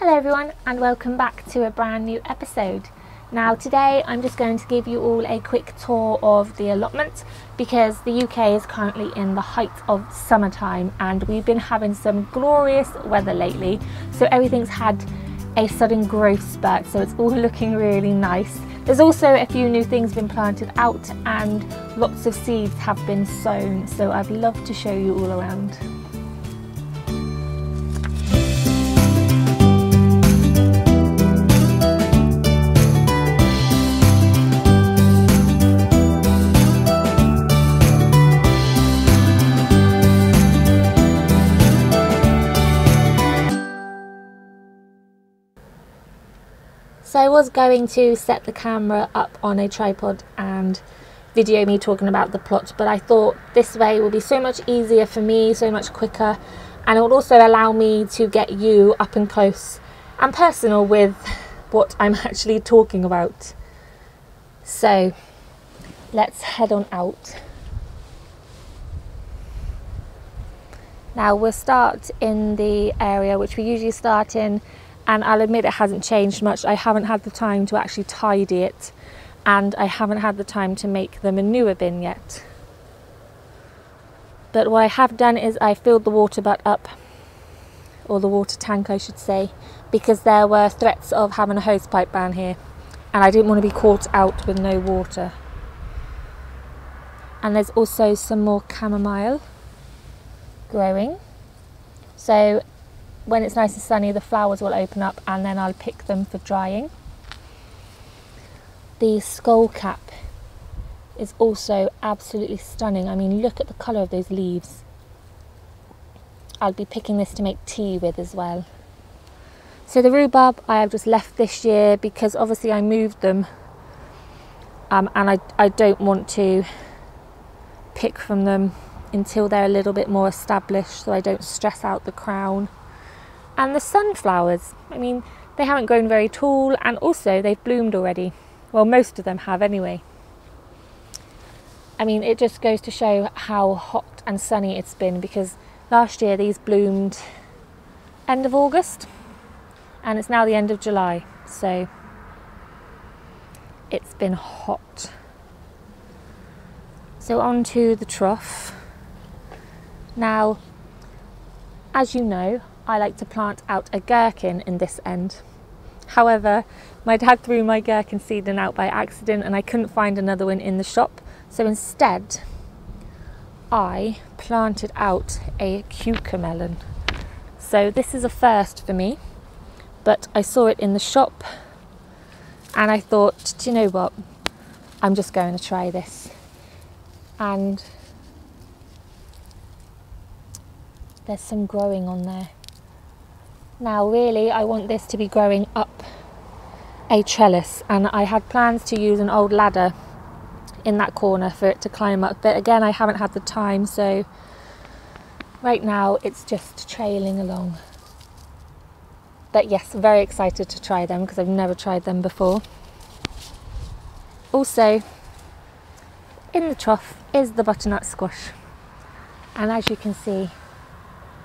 Hello everyone and welcome back to a brand new episode. Now today I'm just going to give you all a quick tour of the allotment because the UK is currently in the height of summertime and we've been having some glorious weather lately so everything's had a sudden growth spurt so it's all looking really nice. There's also a few new things been planted out and lots of seeds have been sown so I'd love to show you all around. So I was going to set the camera up on a tripod and video me talking about the plot, but I thought this way will be so much easier for me, so much quicker, and it will also allow me to get you up and close and personal with what I'm actually talking about. So let's head on out. Now we'll start in the area which we usually start in and I'll admit it hasn't changed much. I haven't had the time to actually tidy it and I haven't had the time to make the manure bin yet. But what I have done is I filled the water butt up, or the water tank I should say, because there were threats of having a hose pipe ban here and I didn't want to be caught out with no water. And there's also some more chamomile growing. So when it's nice and sunny, the flowers will open up and then I'll pick them for drying. The skullcap is also absolutely stunning. I mean, look at the colour of those leaves. I'll be picking this to make tea with as well. So the rhubarb I have just left this year because obviously I moved them um, and I, I don't want to pick from them until they're a little bit more established so I don't stress out the crown and the sunflowers. I mean, they haven't grown very tall and also they've bloomed already. Well, most of them have anyway. I mean, it just goes to show how hot and sunny it's been because last year these bloomed end of August and it's now the end of July. So it's been hot. So on to the trough. Now, as you know, I like to plant out a gherkin in this end. However, my dad threw my gherkin seedling out by accident and I couldn't find another one in the shop. So instead, I planted out a cucamelon. So this is a first for me, but I saw it in the shop and I thought, do you know what? I'm just going to try this. And there's some growing on there. Now really I want this to be growing up a trellis and I had plans to use an old ladder in that corner for it to climb up but again I haven't had the time so right now it's just trailing along. But yes, very excited to try them because I've never tried them before. Also, in the trough is the butternut squash. And as you can see,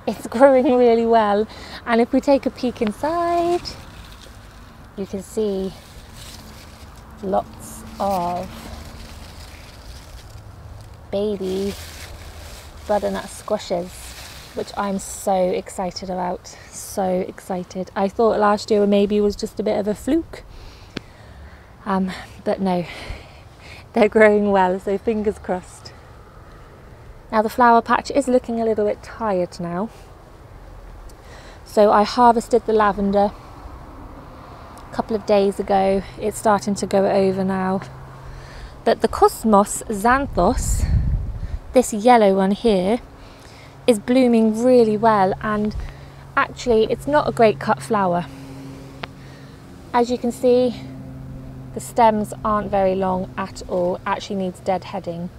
it's growing really well. And if we take a peek inside, you can see lots of baby butternut squashes, which I'm so excited about. So excited. I thought last year maybe was just a bit of a fluke. Um, but no, they're growing well, so fingers crossed. Now the flower patch is looking a little bit tired now. So I harvested the lavender a couple of days ago. It's starting to go over now. But the Cosmos Xanthos, this yellow one here, is blooming really well and actually it's not a great cut flower. As you can see, the stems aren't very long at all, actually needs dead heading.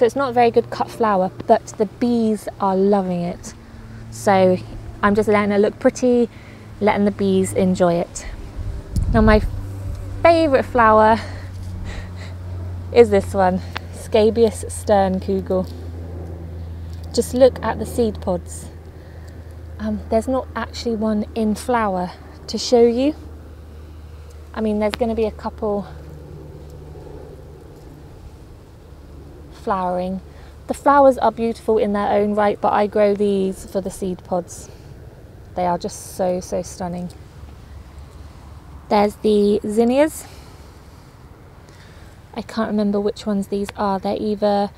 So it's not very good cut flower, but the bees are loving it. So I'm just letting it look pretty, letting the bees enjoy it. Now my favourite flower is this one, Scabious Sternkugel. Just look at the seed pods. Um, there's not actually one in flower to show you. I mean, there's going to be a couple flowering. The flowers are beautiful in their own right, but I grow these for the seed pods. They are just so, so stunning. There's the zinnias. I can't remember which ones these are. They're either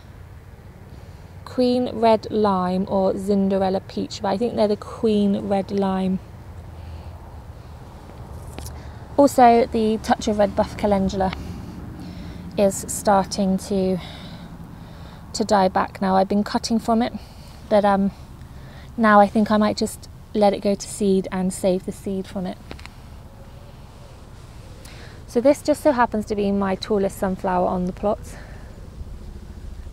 Queen Red Lime or Cinderella Peach, but I think they're the Queen Red Lime. Also, the Touch of Red Buff Calendula is starting to to die back now. I've been cutting from it, but um, now I think I might just let it go to seed and save the seed from it. So this just so happens to be my tallest sunflower on the plot.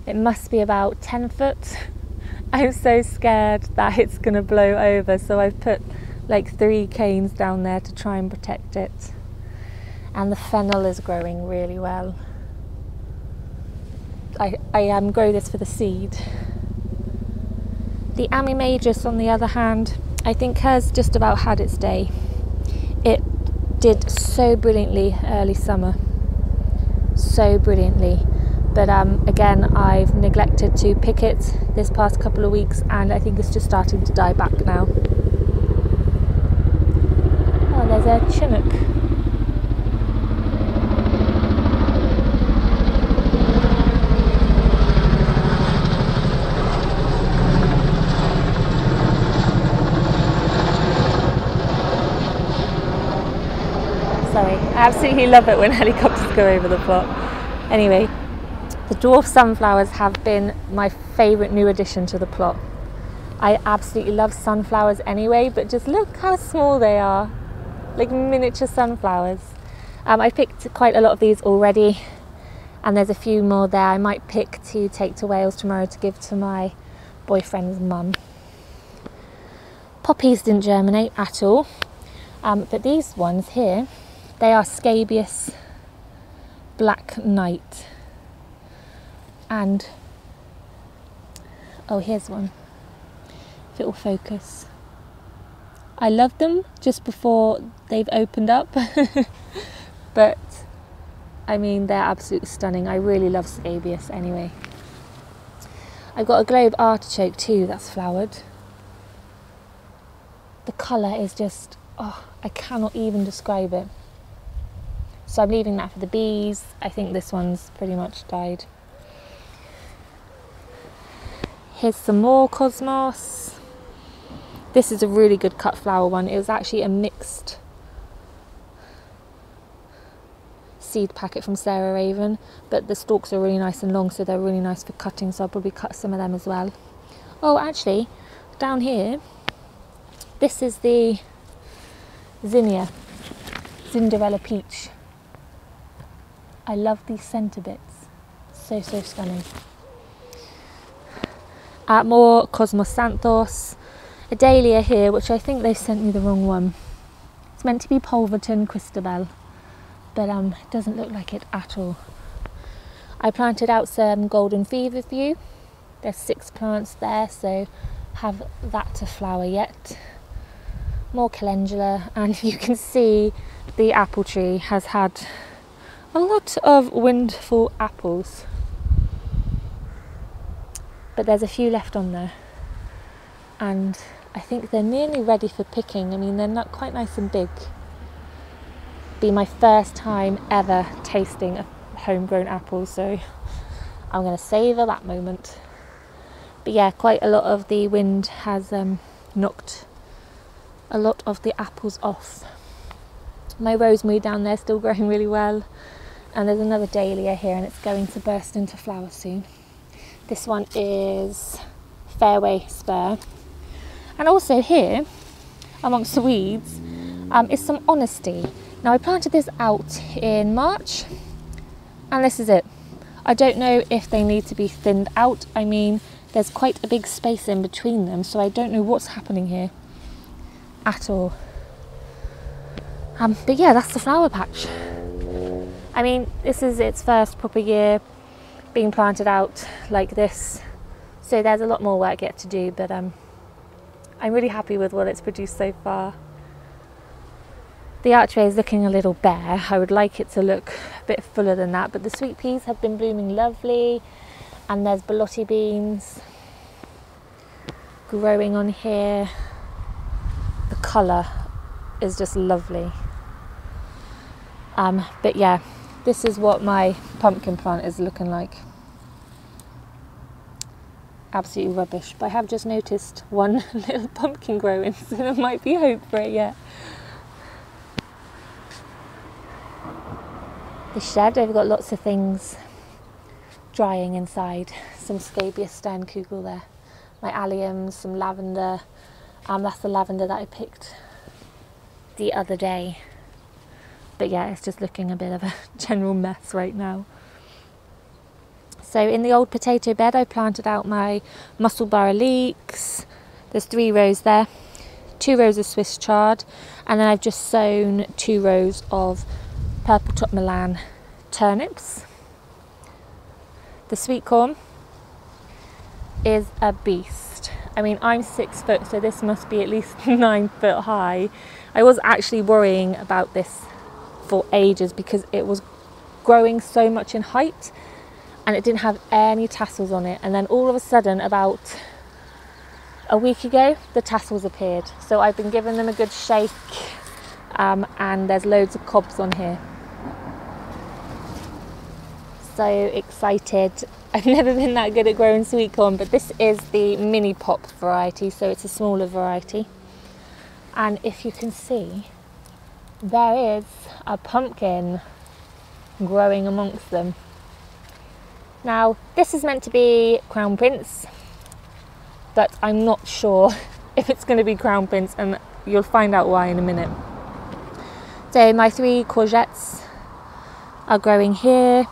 It must be about 10 foot. I'm so scared that it's going to blow over, so I've put like three canes down there to try and protect it. And the fennel is growing really well. I, I um, grow this for the seed. The Ammi majus, on the other hand, I think has just about had its day. It did so brilliantly early summer, so brilliantly. But um, again, I've neglected to pick it this past couple of weeks, and I think it's just starting to die back now. Oh, there's a chinook. I absolutely love it when helicopters go over the plot. Anyway, the dwarf sunflowers have been my favourite new addition to the plot. I absolutely love sunflowers anyway, but just look how small they are, like miniature sunflowers. Um, I picked quite a lot of these already, and there's a few more there I might pick to take to Wales tomorrow to give to my boyfriend's mum. Poppies didn't germinate at all, um, but these ones here they are scabious black knight. And oh, here's one. If it will focus. I love them just before they've opened up, but I mean, they're absolutely stunning. I really love scabious anyway. I've got a globe artichoke too that's flowered. The colour is just, oh, I cannot even describe it. So I'm leaving that for the bees. I think this one's pretty much died. Here's some more cosmos. This is a really good cut flower one. It was actually a mixed seed packet from Sarah Raven, but the stalks are really nice and long, so they're really nice for cutting. So I'll probably cut some of them as well. Oh, actually, down here, this is the zinnia, Cinderella Peach. I love these centre bits. So, so stunning. Uh, more Cosmos Xanthos. A dahlia here, which I think they sent me the wrong one. It's meant to be Polventon Kristobel, but um, it doesn't look like it at all. I planted out some Golden fever Feverfew. There's six plants there, so have that to flower yet. More calendula, and you can see the apple tree has had a lot of windfall apples. But there's a few left on there. And I think they're nearly ready for picking. I mean they're not quite nice and big. Be my first time ever tasting a homegrown apple so I'm going to savour that moment. But yeah quite a lot of the wind has um, knocked a lot of the apples off. My rosemary down there still growing really well and there's another dahlia here and it's going to burst into flower soon. This one is Fairway Spur. And also here, amongst the weeds, um, is some honesty. Now I planted this out in March and this is it. I don't know if they need to be thinned out. I mean, there's quite a big space in between them, so I don't know what's happening here at all. Um, but yeah, that's the flower patch. I mean, this is its first proper year being planted out like this, so there's a lot more work yet to do, but um, I'm really happy with what it's produced so far. The archway is looking a little bare. I would like it to look a bit fuller than that, but the sweet peas have been blooming lovely, and there's borlotti beans growing on here. The colour is just lovely. Um, but yeah, this is what my pumpkin plant is looking like. Absolutely rubbish. But I have just noticed one little pumpkin growing, so there might be hope for it yet. The shed, I've got lots of things drying inside. Some scabious Sternkugel there. My alliums, some lavender. Um, that's the lavender that I picked the other day. But yeah, it's just looking a bit of a general mess right now. So in the old potato bed, I planted out my musselburgh leeks. There's three rows there, two rows of Swiss chard, and then I've just sown two rows of purple top Milan turnips. The sweet corn is a beast. I mean, I'm six foot, so this must be at least nine foot high. I was actually worrying about this for ages because it was growing so much in height and it didn't have any tassels on it. And then all of a sudden, about a week ago, the tassels appeared. So I've been giving them a good shake, um, and there's loads of cobs on here. So excited. I've never been that good at growing sweet corn, but this is the mini pop variety, so it's a smaller variety. And if you can see, there is a pumpkin growing amongst them. Now, this is meant to be Crown Prince, but I'm not sure if it's going to be Crown Prince, and you'll find out why in a minute. So, my three courgettes are growing here.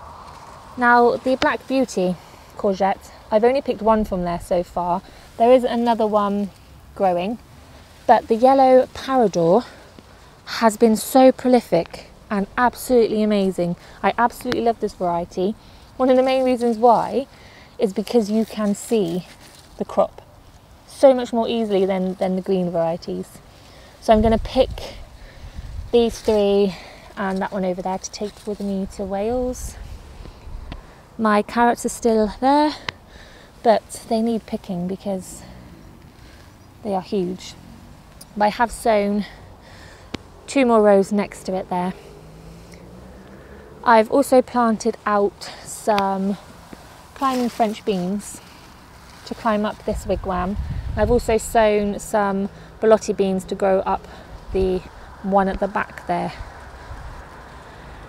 Now, the Black Beauty courgette, I've only picked one from there so far. There is another one growing, but the yellow Parador has been so prolific and absolutely amazing. I absolutely love this variety. One of the main reasons why is because you can see the crop so much more easily than, than the green varieties. So I'm going to pick these three and that one over there to take with me to Wales. My carrots are still there, but they need picking because they are huge. But I have sown two more rows next to it there. I've also planted out some climbing French beans to climb up this wigwam. I've also sown some borlotti beans to grow up the one at the back there.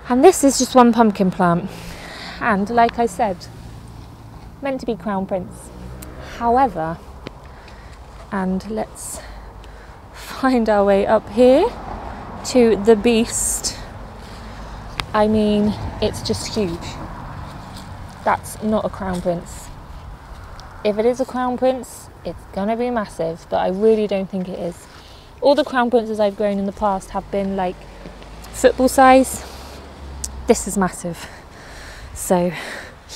And this is just one pumpkin plant. And like I said, meant to be Crown Prince. However, and let's find our way up here to the beast. I mean, it's just huge that's not a crown prince. If it is a crown prince, it's gonna be massive, but I really don't think it is. All the crown princes I've grown in the past have been like football size. This is massive. So,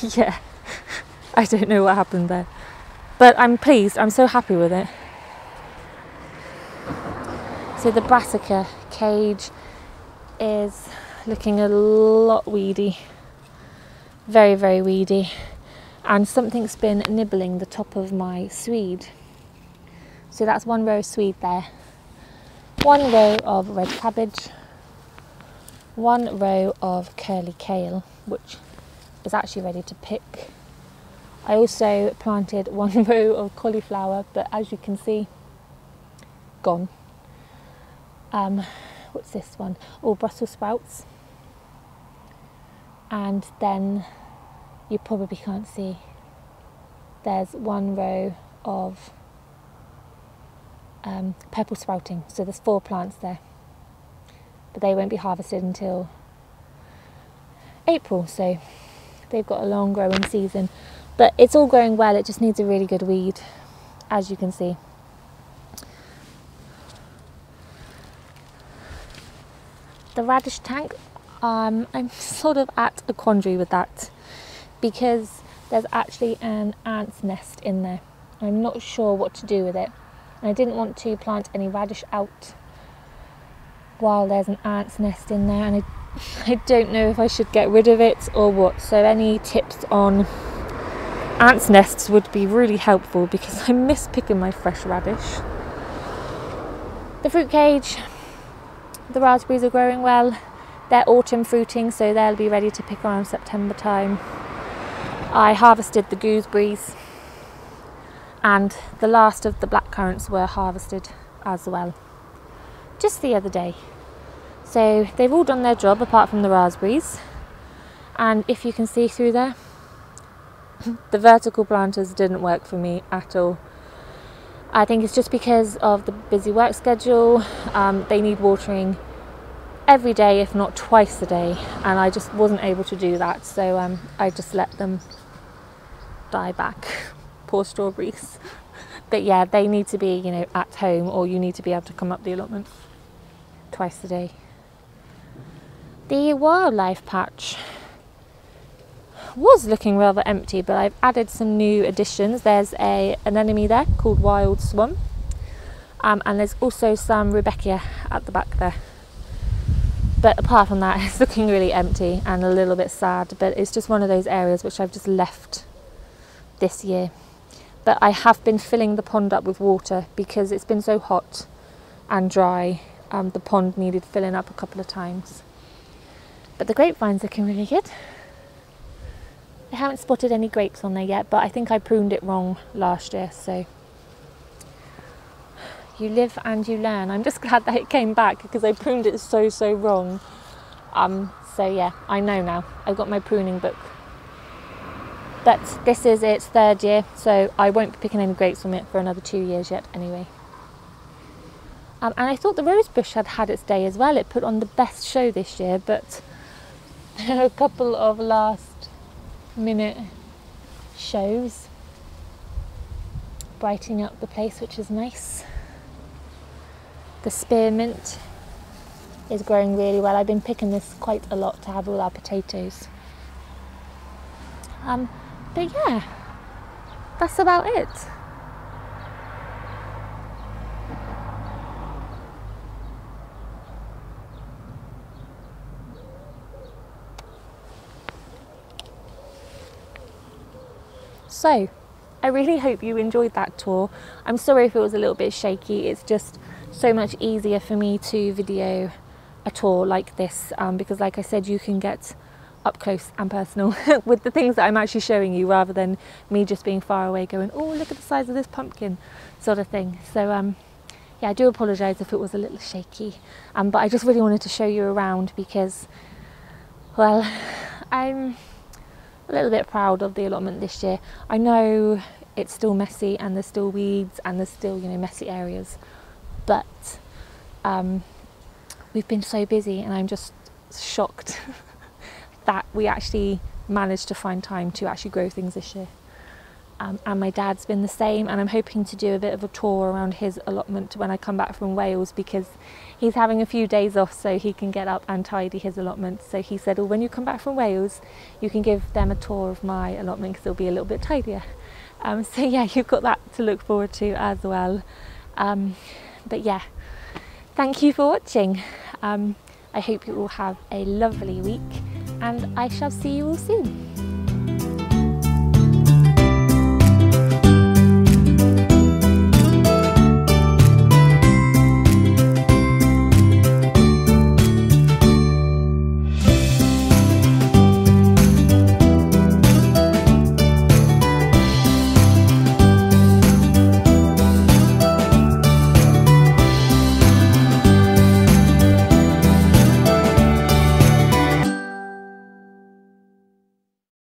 yeah, I don't know what happened there. But I'm pleased, I'm so happy with it. So, the brassica cage is looking a lot weedy very, very weedy, and something's been nibbling the top of my swede. So that's one row of swede there, one row of red cabbage, one row of curly kale, which is actually ready to pick. I also planted one row of cauliflower, but as you can see, gone. Um, what's this one? Oh, Brussels sprouts and then you probably can't see. There's one row of um, purple sprouting. So there's four plants there. But they won't be harvested until April. So they've got a long growing season. But it's all growing well. It just needs a really good weed as you can see. The radish tank um, I'm sort of at a quandary with that because there's actually an ant's nest in there. I'm not sure what to do with it. And I didn't want to plant any radish out while there's an ant's nest in there and I, I don't know if I should get rid of it or what. So any tips on ants nests would be really helpful because I miss picking my fresh radish. The fruit cage, the raspberries are growing well. They're autumn fruiting so they'll be ready to pick around September time. I harvested the gooseberries and the last of the black currants were harvested as well just the other day. So they've all done their job apart from the raspberries. And if you can see through there, the vertical planters didn't work for me at all. I think it's just because of the busy work schedule. Um, they need watering every day, if not twice a day, and I just wasn't able to do that. So um, I just let them die back. Poor strawberries. But yeah, they need to be, you know, at home, or you need to be able to come up the allotment twice a day. The wildlife patch was looking rather empty, but I've added some new additions. There's a anemone there called Wild Swan, um, and there's also some Rudbeckia at the back there. But apart from that, it's looking really empty and a little bit sad. But it's just one of those areas which I've just left this year. But I have been filling the pond up with water because it's been so hot and dry. Um, the pond needed filling up a couple of times. But the grapevine's looking really good. I haven't spotted any grapes on there yet, but I think I pruned it wrong last year, so you live and you learn. I'm just glad that it came back because I pruned it so, so wrong. Um, so yeah, I know now. I've got my pruning book. But this is its third year, so I won't be picking any grapes from it for another two years yet anyway. Um, and I thought the rosebush had had its day as well. It put on the best show this year, but a couple of last minute shows brightening up the place, which is nice. The spearmint is growing really well. I've been picking this quite a lot to have all our potatoes. Um, but yeah, that's about it. So, I really hope you enjoyed that tour. I'm sorry if it was a little bit shaky, it's just so much easier for me to video a tour like this um, because like I said you can get up close and personal with the things that I'm actually showing you rather than me just being far away going oh look at the size of this pumpkin sort of thing so um, yeah I do apologise if it was a little shaky um, but I just really wanted to show you around because well I'm a little bit proud of the allotment this year. I know it's still messy and there's still weeds and there's still you know messy areas, but um, we've been so busy and I'm just shocked that we actually managed to find time to actually grow things this year. Um, and my dad's been the same and I'm hoping to do a bit of a tour around his allotment when I come back from Wales because he's having a few days off so he can get up and tidy his allotment. So he said well when you come back from Wales you can give them a tour of my allotment because it'll be a little bit tidier. Um, so yeah you've got that to look forward to as well. Um, but yeah thank you for watching. Um, I hope you all have a lovely week and I shall see you all soon